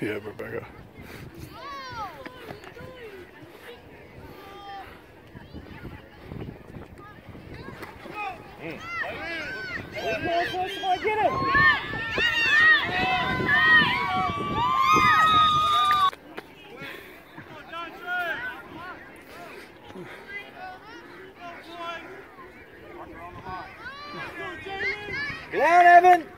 Yeah, Rebecca. Him! Get down, Evan!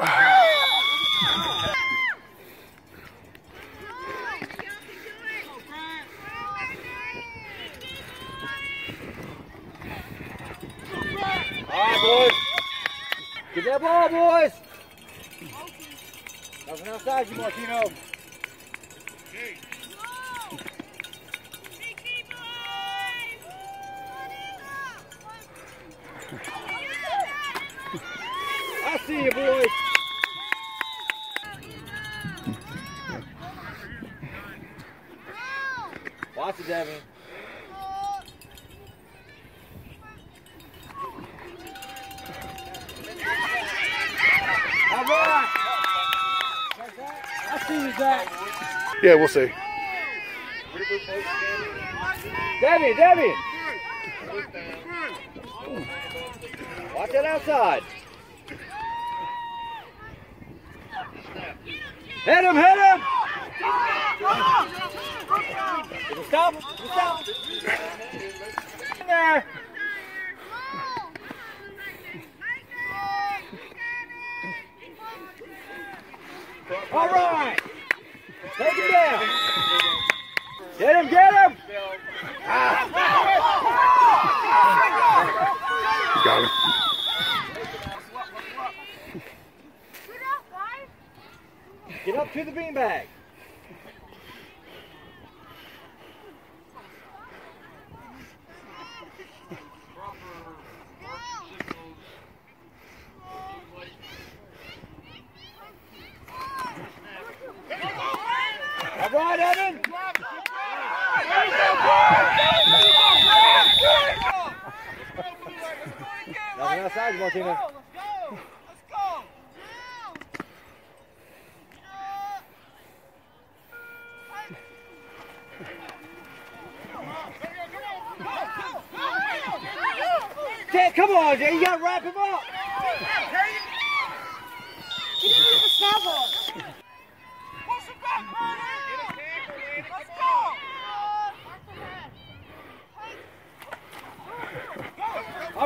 All right, boys. Get that ball, boys. Nothing outside you, Martino. I see you, boys. Watch it, Devin. All right. I see you, Zach. Yeah, we'll see. Debbie, Debbie. Watch it outside. Hit him, hit him. Stop? Stop? In there. All right. Take him down. Get him, get him. Got him. Get up to the beanbag. Come on, Jay. You gotta wrap him up.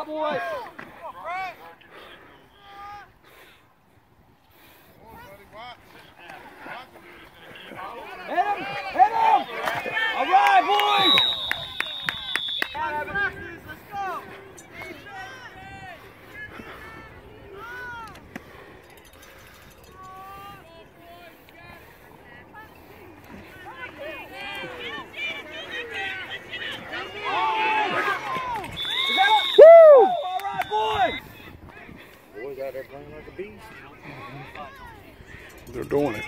Stop, boys. Hit him, hit him. All right, boys. Woo! All right, out there playing like a beast. They're doing it.